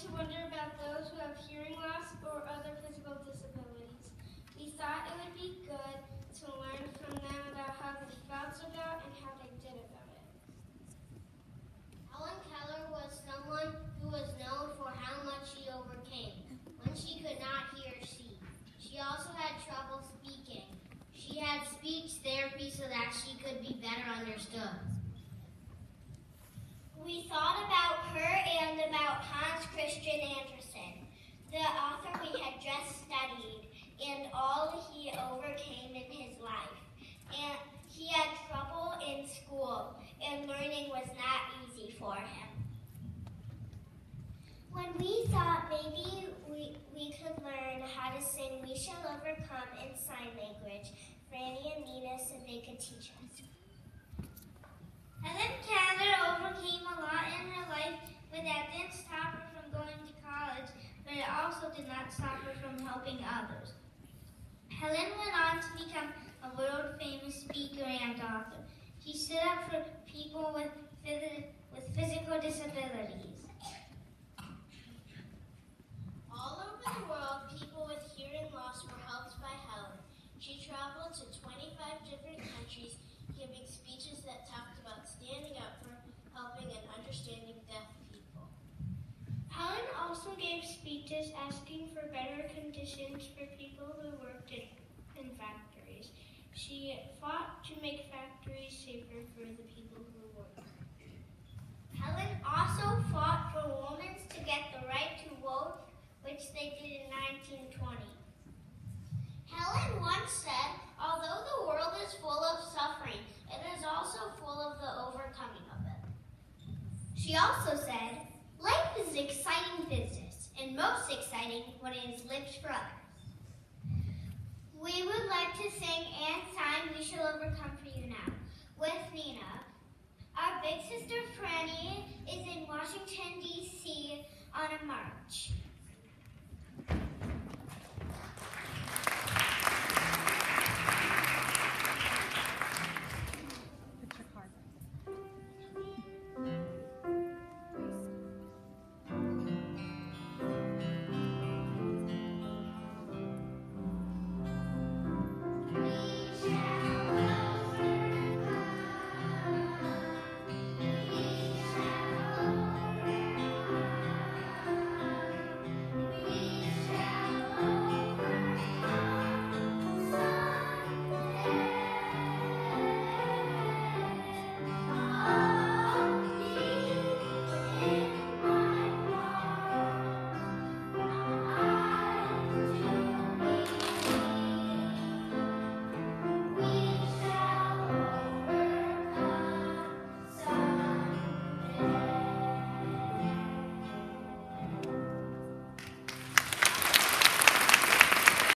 to wonder about those who have hearing loss or other physical disabilities. We thought it would be good to learn from them about how they felt about and how they did about it. Helen Keller was someone who was known for how much she overcame when she could not hear or see. She also had trouble speaking. She had speech therapy so that she could be better understood. We thought about her and about Hans Christian Andersen, the author we had just studied, and all he overcame in his life. And he had trouble in school, and learning was not easy for him. When we thought maybe we, we could learn how to sing We Shall Overcome in sign language, Franny and Nina said they could teach us. Helen Keller overcame a lot in her life, but that didn't stop her from going to college, but it also did not stop her from helping others. Helen went on to become a world famous speaker and author. She stood up for people with, phys- with physical disabilities. All over the world, people with hearing loss were helped by Helen. She traveled to 25 different countries giving speeches that talked about standing up for helping and understanding deaf people. Helen also gave speeches asking for better conditions for people who worked in, in factories. She fought to make factories safer for the people who work. Helen also fought for women to get the right to vote, which they did in 1920. Helen once said, although the world is full of suffering, it is also full of the overcoming of it. She also said, and most exciting when it is lived for others. We would like to sing and sign We Shall Overcome for You Now with Nina. Our big sister Franny is in Washington, D.C. on a march.